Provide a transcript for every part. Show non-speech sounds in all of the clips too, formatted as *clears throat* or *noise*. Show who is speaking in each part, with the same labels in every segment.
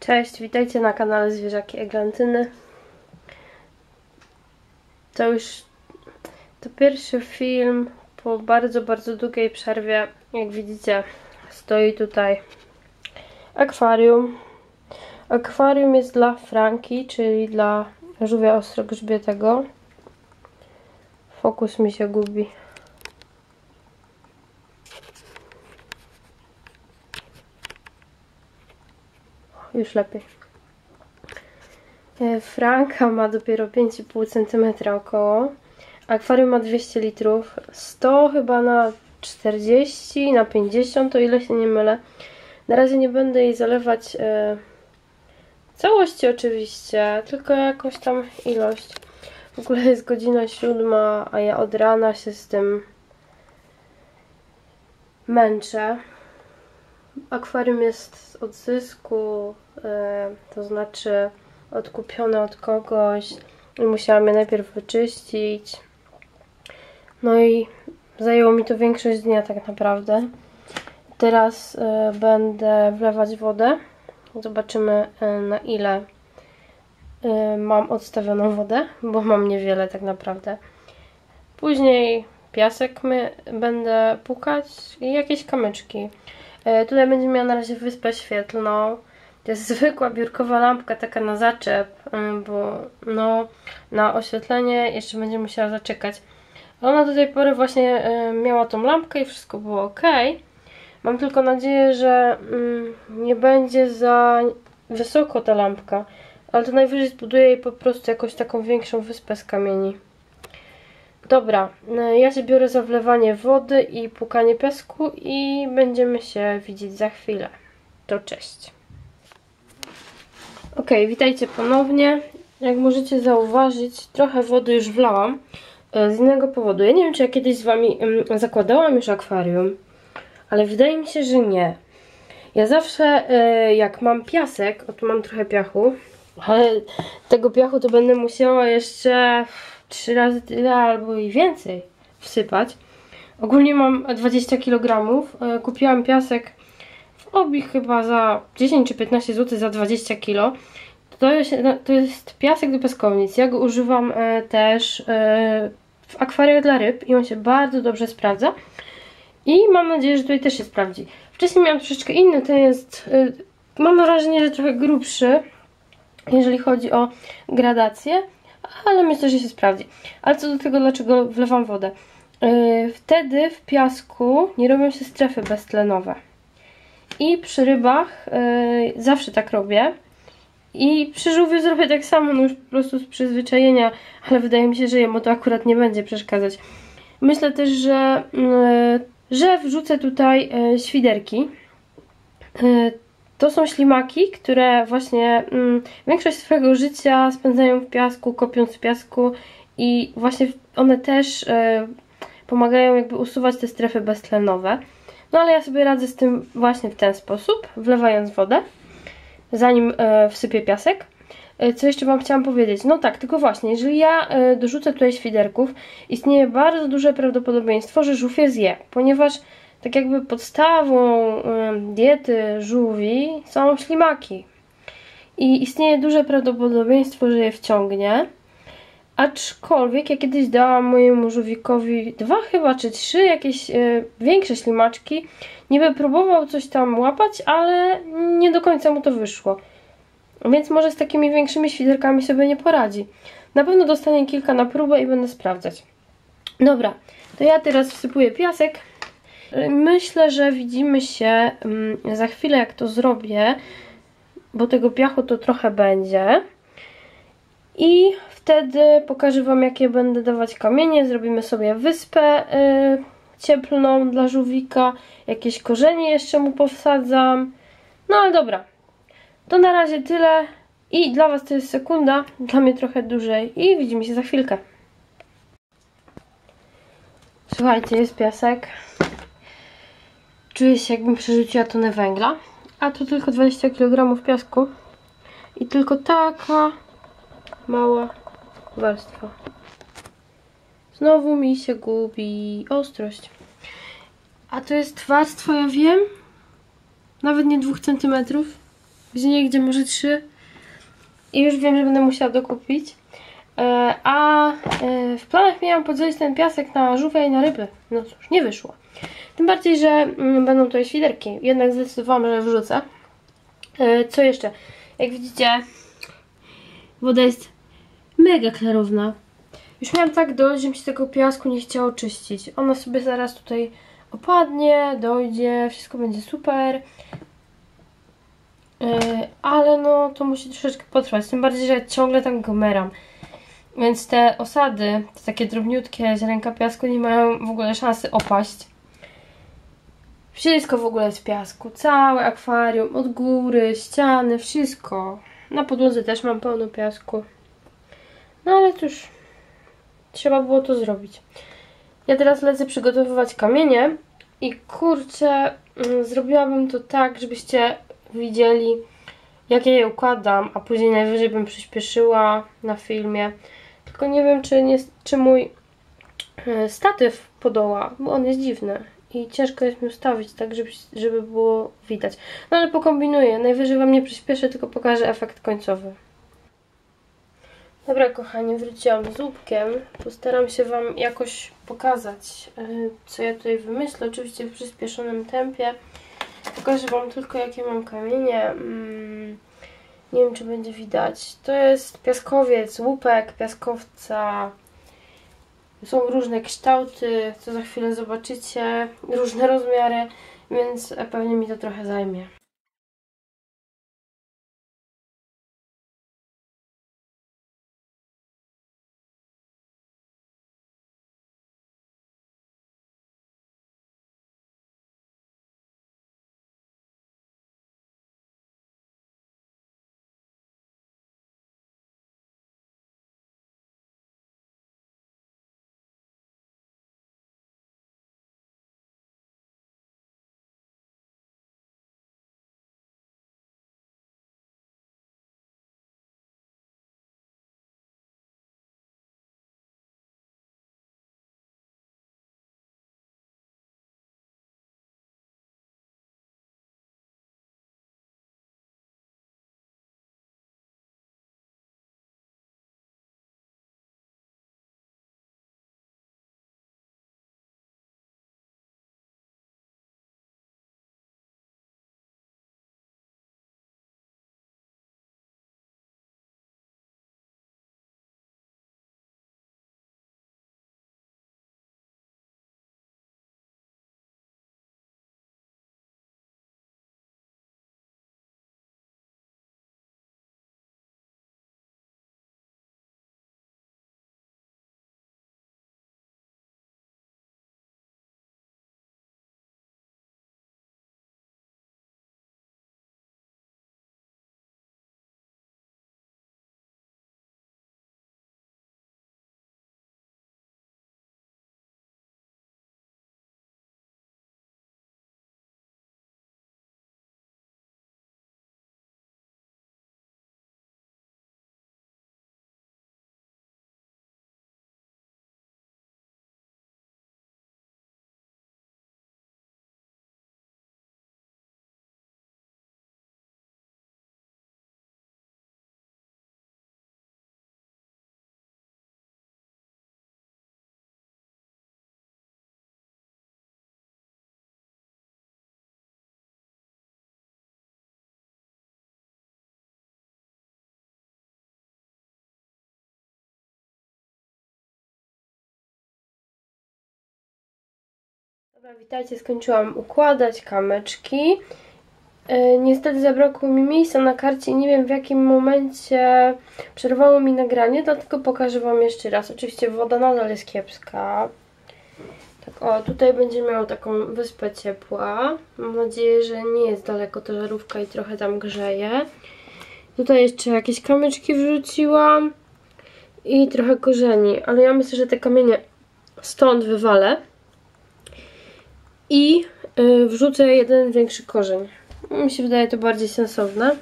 Speaker 1: Cześć, witajcie na kanale Zwierzaki Eglantyny. To już to pierwszy film po bardzo, bardzo długiej przerwie. Jak widzicie, stoi tutaj akwarium. Akwarium jest dla Franki, czyli dla żółwia ostrogrzbietego. Fokus mi się gubi. Już lepiej. E, Franka ma dopiero 5,5 cm około. Akwarium ma 200 litrów. 100 chyba na 40, na 50, o ile się nie mylę. Na razie nie będę jej zalewać e, całości oczywiście, tylko jakąś tam ilość. W ogóle jest godzina siódma, a ja od rana się z tym męczę. Akwarium jest z odzysku, to znaczy odkupione od kogoś i musiałam je najpierw wyczyścić. No i zajęło mi to większość dnia tak naprawdę. Teraz e, będę wlewać wodę. Zobaczymy e, na ile mam odstawioną wodę, bo mam niewiele tak naprawdę. Później piasek my będę pukać i jakieś kamyczki. E, tutaj będzie miała na razie wyspę świetlną. To jest zwykła biurkowa lampka, taka na zaczep, bo no, na oświetlenie jeszcze będzie musiała zaczekać. Ona do tej pory właśnie miała tą lampkę i wszystko było ok. Mam tylko nadzieję, że mm, nie będzie za wysoko ta lampka, ale to najwyżej zbuduję jej po prostu jakąś taką większą wyspę z kamieni. Dobra, e, ja się biorę za wlewanie wody i pukanie piasku i będziemy się widzieć za chwilę. To cześć. Ok, witajcie ponownie. Jak możecie zauważyć, trochę wody już wlałam e, z innego powodu. Ja nie wiem, czy ja kiedyś z Wami zakładałam już akwarium, ale wydaje mi się, że nie. Ja zawsze, e, jak mam piasek, o tu mam trochę piachu, ale tego piachu to będę musiała jeszcze trzy razy tyle albo i więcej wsypać. Ogólnie mam 20 kg. E, kupiłam piasek obi chyba za 10 czy 15 zł za 20 kg. To jest, to jest piasek do piaskownic. Ja go używam e, też e, w akwariach dla ryb i on się bardzo dobrze sprawdza. I mam nadzieję, że tutaj też się sprawdzi. Wcześniej miałam troszeczkę inny, ten jest, mam wrażenie, że trochę grubszy, jeżeli chodzi o gradację ale myślę, że się sprawdzi. Ale co do tego, dlaczego wlewam wodę. Wtedy w piasku nie robią się strefy beztlenowe. I przy rybach yy, zawsze tak robię. I przy żółwiu zrobię tak samo, no już po prostu z przyzwyczajenia, ale wydaje mi się, że jemu to akurat nie będzie przeszkadzać. Myślę też, że, yy, że wrzucę tutaj świderki. To są ślimaki, które właśnie mm, większość swojego życia spędzają w piasku, kopiąc w piasku i właśnie one też y, pomagają jakby usuwać te strefy beztlenowe. No ale ja sobie radzę z tym właśnie w ten sposób, wlewając wodę, zanim y, wsypię piasek. Y, co jeszcze Wam chciałam powiedzieć? No tak, tylko właśnie, jeżeli ja dorzucę tutaj świderków, istnieje bardzo duże prawdopodobieństwo, że żółw zje, ponieważ tak jakby podstawą diety żółwi są ślimaki. I istnieje duże prawdopodobieństwo, że je wciągnie. Aczkolwiek ja kiedyś dałam mojemu żółwikowi dwa chyba, czy trzy jakieś y, większe ślimaczki. Niby próbował coś tam łapać, ale nie do końca mu to wyszło. Więc może z takimi większymi świderkami sobie nie poradzi. Na pewno dostanie kilka na próbę i będę sprawdzać. Dobra, to ja teraz wsypuję piasek. Myślę, że widzimy się mm, za chwilę, jak to zrobię, bo tego piachu to trochę będzie. I wtedy pokażę Wam, jakie będę dawać kamienie. Zrobimy sobie wyspę y, cieplną dla żółwika. Jakieś korzenie jeszcze mu powsadzam. No ale dobra. To na razie tyle. I dla Was to jest sekunda, dla mnie trochę dłużej. I widzimy się za chwilkę. Słuchajcie, jest piasek. Czuję się jakbym przerzuciła tonę węgla. A tu tylko 20 kg piasku. I tylko taka mała warstwa. Znowu mi się gubi ostrość. A to jest warstwa, ja wiem, nawet nie 2 cm. gdzie nie gdzie może trzy. I już wiem, że będę musiała dokupić. E, a e, w planach miałam podzielić ten piasek na żółwia i na ryby. No cóż, nie wyszło. Tym bardziej, że mm, będą tutaj świderki. Jednak zdecydowałam, że wrzucę. E, co jeszcze? Jak widzicie, woda jest mega klarowna. Już miałam tak dość, że mi się tego piasku nie chciało czyścić. Ona sobie zaraz tutaj opadnie, dojdzie, wszystko będzie super. Ale no, to musi troszeczkę potrwać. Tym bardziej, że ciągle tam gomeram. Więc te osady, te takie drobniutkie ziarenka piasku nie mają w ogóle szansy opaść. Wszystko w ogóle jest piasku. Całe akwarium, od góry, ściany, wszystko. Na podłodze też mam pełno piasku. No ale cóż, trzeba było to zrobić. Ja teraz lecę przygotowywać kamienie i kurczę, mm, zrobiłabym to tak, żebyście widzieli, jak ja je układam, a później najwyżej bym przyspieszyła na filmie. Tylko nie wiem, czy, nie, czy mój e, statyw podoła, bo on jest dziwny. I ciężko jest mi ustawić tak, żeby, żeby było widać. No ale pokombinuję. Najwyżej Wam nie przyspieszę, tylko pokażę efekt końcowy. Dobra, kochani, wróciłam z łupkiem. Postaram się Wam jakoś pokazać, e, co ja tutaj wymyślę. Oczywiście w przyspieszonym tempie. Pokażę Wam tylko, jakie mam kamienie. Mm nie wiem, czy będzie widać. To jest piaskowiec, łupek piaskowca. Są różne kształty, co za chwilę zobaczycie. Różne rozmiary, więc pewnie mi to trochę zajmie. Dobra, witajcie, skończyłam układać kamyczki. Yy, niestety zabrakło mi miejsca na karcie i nie wiem w jakim momencie przerwało mi nagranie, dlatego pokażę Wam jeszcze raz. Oczywiście woda nadal jest kiepska. Tak, o, tutaj będzie miał taką wyspę ciepła. Mam nadzieję, że nie jest daleko ta żarówka i trochę tam grzeje. Tutaj jeszcze jakieś kamyczki wrzuciłam i trochę korzeni, ale ja myślę, że te kamienie stąd wywalę i y, wrzucę jeden większy korzeń. Mi się wydaje to bardziej sensowne.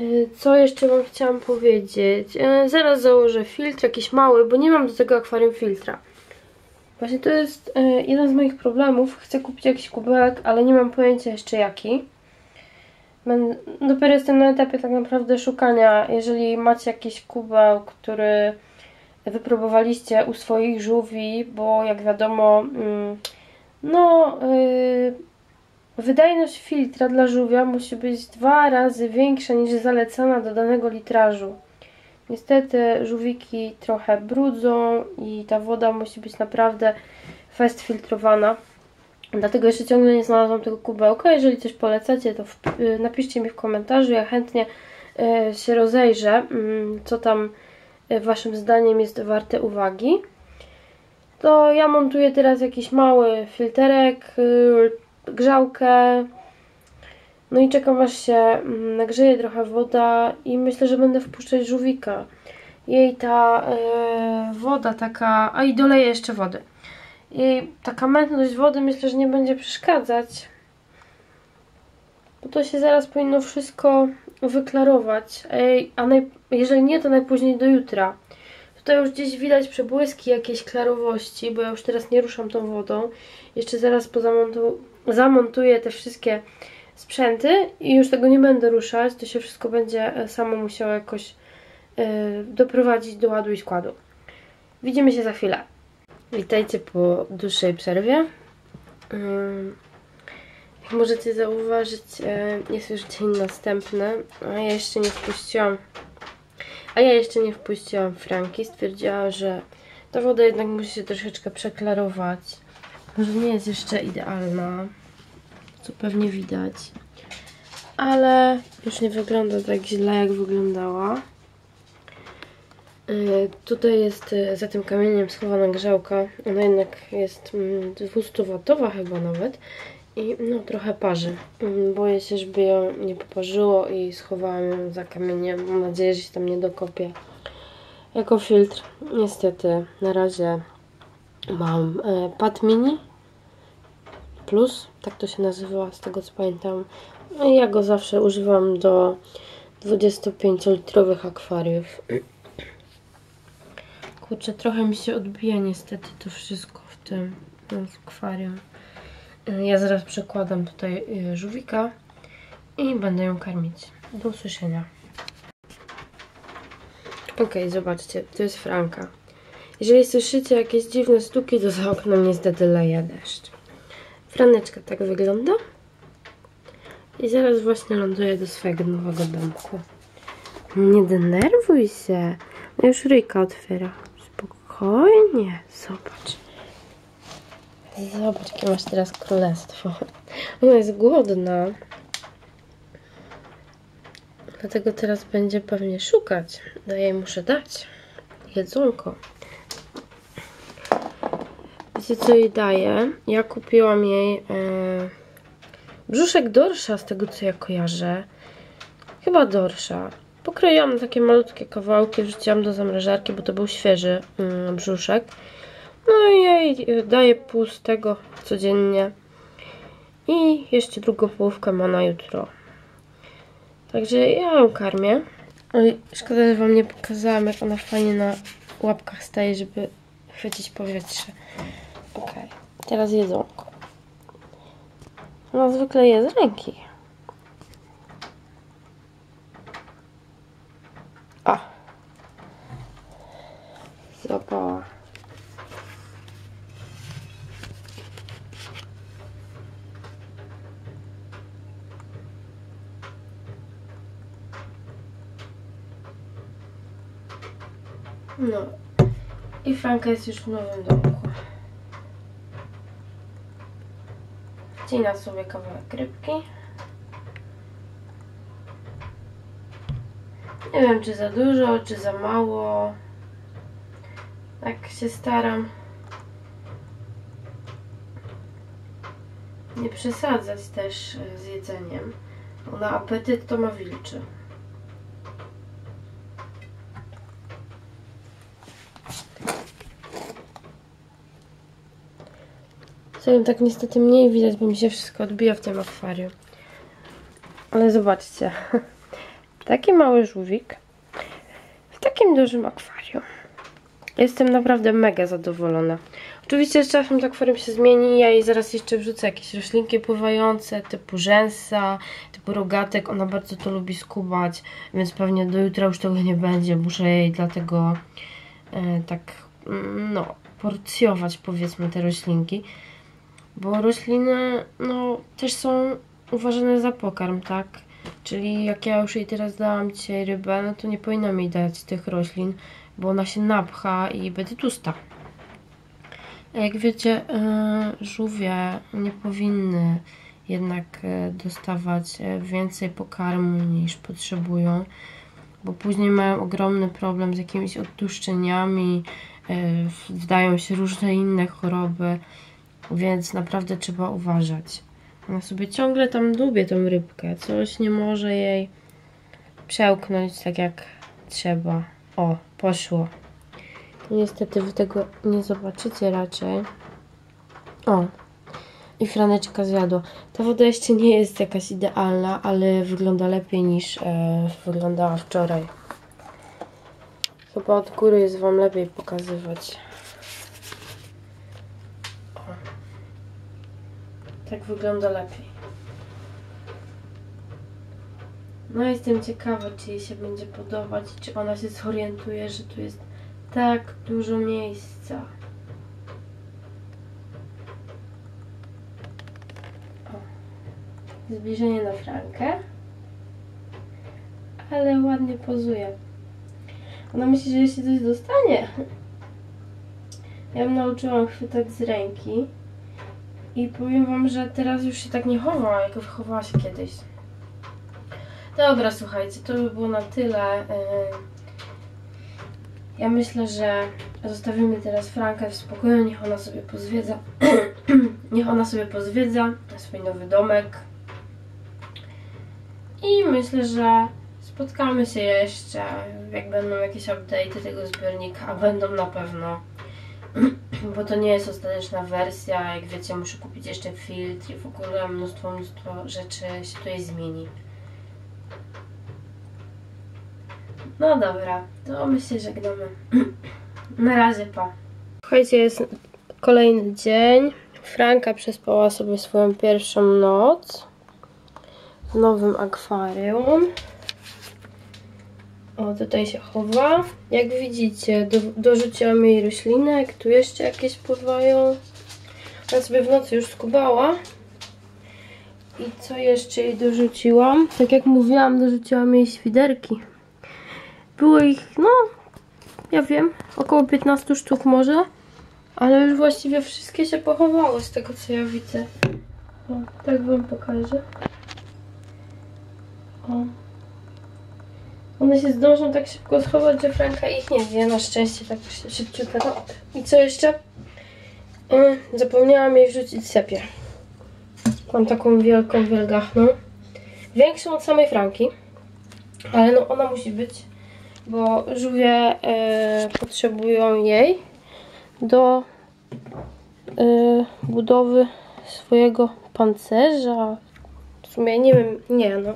Speaker 1: Y, co jeszcze Wam chciałam powiedzieć? Y, zaraz założę filtr jakiś mały, bo nie mam do tego akwarium filtra. Właśnie to jest jeden z moich problemów. Chcę kupić jakiś kubełek, ale nie mam pojęcia jeszcze jaki. Dopiero jestem na etapie tak naprawdę szukania. Jeżeli macie jakiś kubeł, który wypróbowaliście u swoich żółwi, bo jak wiadomo, mm, no, yy, wydajność filtra dla żółwia musi być dwa razy większa niż zalecana do danego litrażu. Niestety żółwiki trochę brudzą i ta woda musi być naprawdę fest filtrowana. Dlatego jeszcze ciągle nie znalazłam tego kubełka. Jeżeli coś polecacie, to w, y, napiszcie mi w komentarzu. Ja chętnie y, się rozejrzę, mm, co tam y, waszym zdaniem jest warte uwagi. To ja montuję teraz jakiś mały filterek, y, grzałkę. No i czekam aż się mm, nagrzeje trochę woda i myślę, że będę wpuszczać żółwika. Jej ta y, woda taka... A i doleję jeszcze wody. I taka mętność wody myślę, że nie będzie przeszkadzać. Bo to się zaraz powinno wszystko wyklarować. Ej, a jeżeli nie, to najpóźniej do jutra. Tutaj już gdzieś widać przebłyski jakiejś klarowości, bo ja już teraz nie ruszam tą wodą. Jeszcze zaraz pozamontu... zamontuję te wszystkie sprzęty i już tego nie będę ruszać. To się wszystko będzie e, samo musiało jakoś yy, doprowadzić do ładu i składu. Widzimy się za chwilę. Witajcie po dłuższej przerwie. Ym, Jak możecie zauważyć, e, jest już dzień następny, a ja jeszcze nie wpuściłam. A ja jeszcze nie wpuściłam Franki. Stwierdziła, że ta woda jednak musi się troszeczkę przeklarować. Może nie jest jeszcze idealna, co pewnie widać. Ale już nie wygląda tak źle, jak wyglądała. Y, Tutaj jest y, za tym kamieniem schowana grzałka. Ona jednak jest mm, 200-watowa chyba nawet. I no trochę parzy. Mm, Boję się, żeby ją nie poparzyło i schowałam ją za kamieniem. Mam nadzieję, że się tam nie dokopie. Jako filtr niestety na razie mam e, Pad Mini Plus, tak to się nazywa z tego co pamiętam. No ja go zawsze używam do 25-litrowych akwariów. Kurczę, trochę mi się odbija niestety to wszystko w tym w akwarium. Ja zaraz przekładam tutaj y, żółwika i będę ją karmić. Do usłyszenia. Okej, zobaczcie, to jest Franka. Jeżeli słyszycie jakieś dziwne stuki, to za oknem niestety leje deszcz. Franeczka tak wygląda. I zaraz właśnie ląduje do swojego nowego domku. Nie denerwuj się. No już ryjka otwiera. Spokojnie. Zobacz. Zobacz, jakie masz teraz królestwo. Ona jest głodna. Dlatego teraz będzie pewnie szukać. No jej muszę dać. Jedzonko. Wiecie co jej daję? Ja kupiłam jej e, brzuszek dorsza z tego co ja kojarzę. Chyba dorsza. Pokroiłam takie malutkie kawałki, wrzuciłam do zamrażarki, bo to był świeży mm, brzuszek. No i jej daję pół z tego codziennie. I jeszcze drugą połówkę ma na jutro. Także ja ją karmię. Oj, szkoda, że wam nie pokazałam, jak ona fajnie na łapkach staje, żeby chwycić powietrze. Okej, teraz jedzonko. Ona zwykle je z ręki. A. Złapała. No. I Franka jest już w nowym domku. Wcina sobie kawałek rybki. Nie wiem, czy za dużo, czy za mało. Tak się staram. Nie przesadzać też z jedzeniem. Na apetyt to ma wilczy. Co tak niestety mniej widać, bo mi się wszystko odbija w tym akwarium. Ale zobaczcie. *laughs* Taki mały żółwik w takim dużym akwarium. Jestem naprawdę mega zadowolona. Oczywiście z czasem to akwarium się zmieni, ja jej zaraz jeszcze wrzucę jakieś roślinki pływające, typu rzęsa, typu rogatek, ona bardzo to lubi skubać, więc pewnie do jutra już tego nie będzie, muszę jej dlatego e, tak, mm, no, porcjować powiedzmy te roślinki, bo rośliny, no, też są uważane za pokarm, tak, czyli jak ja już jej teraz dałam dzisiaj rybę, no to nie powinnam jej dać tych roślin, bo ona się napcha i będzie tłusta. Jak wiecie, e, żółwie nie powinny jednak e, dostawać e, więcej pokarmu niż potrzebują, bo później mają ogromny problem z jakimiś odtłuszczeniami, wdają się różne inne choroby, więc naprawdę trzeba uważać. Ona sobie ciągle tam dubie tą rybkę, coś nie może jej przełknąć tak jak trzeba. O, poszło. Niestety wy tego nie zobaczycie raczej. O, i franeczka zjadła. Ta woda jeszcze nie jest jakaś idealna, ale wygląda lepiej niż e, wyglądała wczoraj. Chyba od góry jest Wam lepiej pokazywać. Tak wygląda lepiej. No jestem ciekawa, czy jej się będzie podobać, czy ona się zorientuje, że tu jest tak dużo miejsca. O. Zbliżenie na frankę. Ale ładnie pozuje. Ona myśli, że jeśli coś dostanie. Ja ją nauczyłam chwytać z ręki. I powiem wam, że teraz już się tak nie chowa, jak wychowała się kiedyś. Dobra, słuchajcie, to by było na tyle. Ja myślę, że zostawimy teraz Frankę w spokoju, niech ona sobie pozwiedza. *clears throat* niech ona sobie pozwiedza swój nowy domek. I myślę, że spotkamy się jeszcze, jak będą jakieś update'y tego zbiornika, a będą na pewno. Bo to nie jest ostateczna wersja, jak wiecie, muszę kupić jeszcze filtr i w ogóle mnóstwo, mnóstwo rzeczy się tutaj zmieni. No dobra, to my się żegnamy. Na razie, pa. Słuchajcie, jest kolejny dzień. Franka przespała sobie swoją pierwszą noc w nowym akwarium. O, tutaj się chowa. Jak widzicie, do, dorzuciłam jej roślinek. Tu jeszcze jakieś pływają. Ona sobie w nocy już skubała. I co jeszcze jej dorzuciłam? Tak jak mówiłam, dorzuciłam jej świderki. Było ich, no, ja wiem, około 15 sztuk może. Ale już właściwie wszystkie się pochowały z tego co ja widzę. O, tak wam pokażę. O. One się zdążą tak szybko schować, że Franka ich nie wie. Na szczęście tak szybciutko. I co jeszcze? Yy, zapomniałam jej wrzucić sepię. Mam taką wielką, wielgachną. Większą od samej Franki. Ale no ona musi być bo żółwie e, potrzebują jej do e, budowy swojego pancerza. W sumie nie wiem, nie no.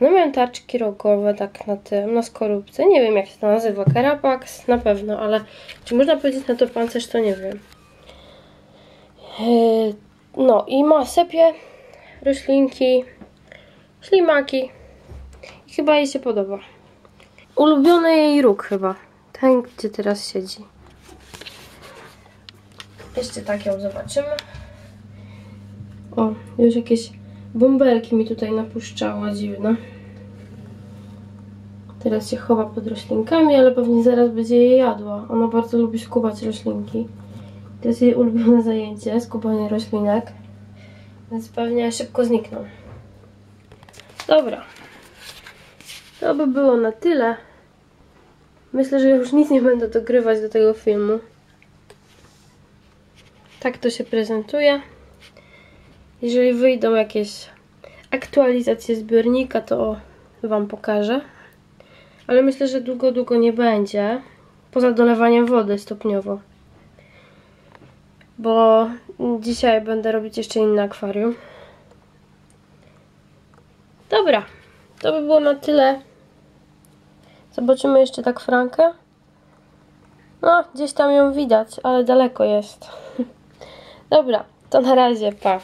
Speaker 1: One mają tarczki rogowe tak na tym, na skorupce. Nie wiem jak się to nazywa, Carapax na pewno, ale czy można powiedzieć na to pancerz, to nie wiem. E, no i ma sepie, roślinki, ślimaki. I chyba jej się podoba. Ulubiony jej róg chyba. Ten, gdzie teraz siedzi. Jeszcze tak ją zobaczymy. O, już jakieś bąbelki mi tutaj napuszczała, dziwne. Teraz się chowa pod roślinkami, ale pewnie zaraz będzie je jadła. Ona bardzo lubi skubać roślinki. To jest jej ulubione zajęcie, skubanie roślinek. Więc pewnie szybko znikną. Dobra. To by było na tyle. Myślę, że już nic nie będę dogrywać do tego filmu. Tak to się prezentuje. Jeżeli wyjdą jakieś aktualizacje zbiornika, to Wam pokażę. Ale myślę, że długo, długo nie będzie. Poza dolewaniem wody stopniowo. Bo dzisiaj będę robić jeszcze inne akwarium. Dobra, to by było na tyle. Zobaczymy jeszcze tak Frankę. No, gdzieś tam ją widać, ale daleko jest. *laughs* Dobra, to na razie, pa.